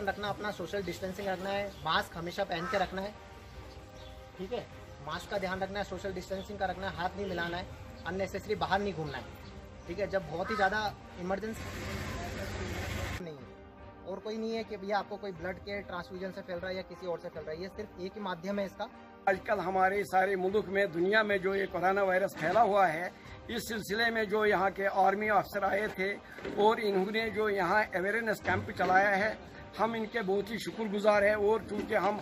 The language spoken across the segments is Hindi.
रखना अपना सोशल डिस्टेंसिंग रखना है मास्क हमेशा पहन के रखना है। ठीक है? मास्क का ध्यान रखना है सोशल डिस्टेंसिंग का रखना है, हाथ नहीं मिलाना है अननेसेसरी बाहर नहीं घूमना है। ठीक है? जब बहुत ही ज़्यादा इमरजेंसी नहीं है। और कोई नहीं है कि भैया आपको कोई ब्लड के ट्रांसफ्यूजन से फैल रहा है या किसी और से फैल रहा है। ये सिर्फ़ एक ही माध्यम है इसका। आजकल हमारे सारे मुल्क में, दुनिया में जो ये कोरोना वायरस फैला हुआ है, इस सिलसिले में जो यहाँ के आर्मी अफसर आए थे और इन्होंने जो यहाँ अवेयरनेस कैंप चलाया है, हम इनके बहुत ही शुक्रगुजार हैं और चूँकि हम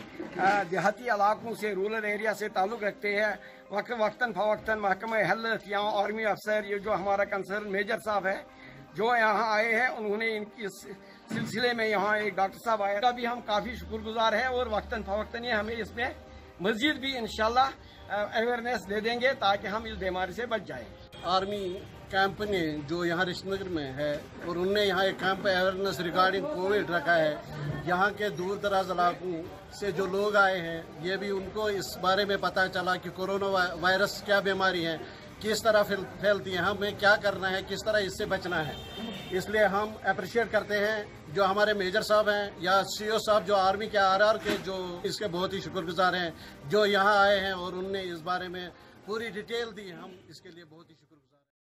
देहाती इलाकों से रूरल एरिया से ताल्लुक़ रखते हैं वक्त वक्ता फ़वक्ता महकमा हेल्थ यहाँ आर्मी अफसर ये जो हमारा कंसर्न मेजर साहब है जो यहाँ आए हैं, उन्होंने इनकी सिलसिले में यहाँ एक डॉक्टर साहब का भी हम काफ़ी शुक्रगुजार हैं और वक्ता फ़वक्ता हमें इसमें मस्जिद भी इंशाल्लाह अवेयरनेस दे देंगे ताकि हम इस बीमारी से बच जाएँ। आर्मी कैंप ने जो यहाँ ऋषिनगर में है और उनने यहाँ एक कैंप अवेयरनेस रिगार्डिंग कोविड रखा है, यहाँ के दूर दराज इलाकों से जो लोग आए हैं, ये भी उनको इस बारे में पता चला कि कोरोना वायरस क्या बीमारी है। किस तरह फैल- फैलती है, हमें क्या करना है, किस तरह इससे बचना है। इसलिए हम अप्रिशिएट करते हैं जो हमारे मेजर साहब हैं या सीओ साहब, जो आर्मी के आरआर के, जो इसके बहुत ही शुक्रगुजार हैं, जो यहाँ आए हैं और उनने इस बारे में पूरी डिटेल दी हम इसके लिए बहुत ही शुक्र